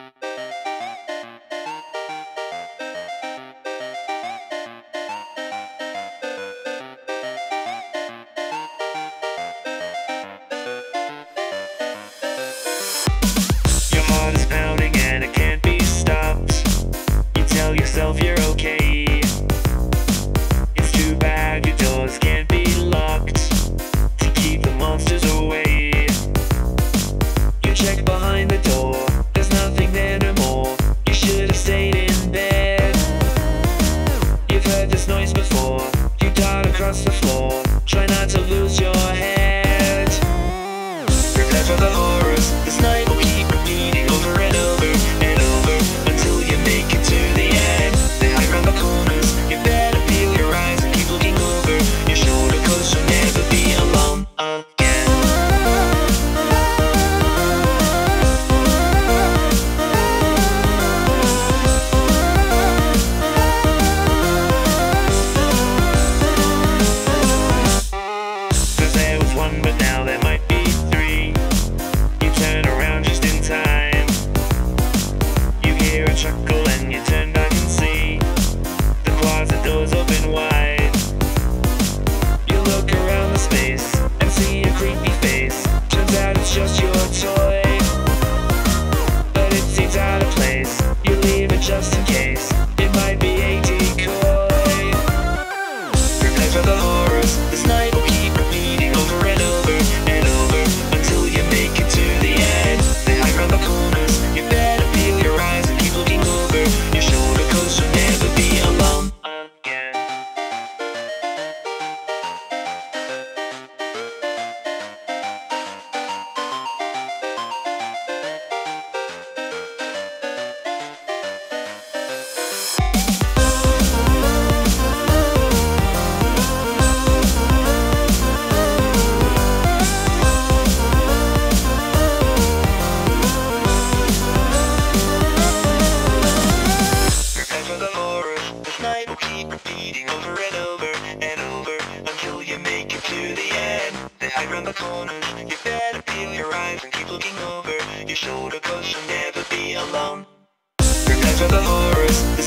Música This noise the corner. You better feel your eyes and keep looking over Your shoulder cause you'll never be alone. Because of the horrors.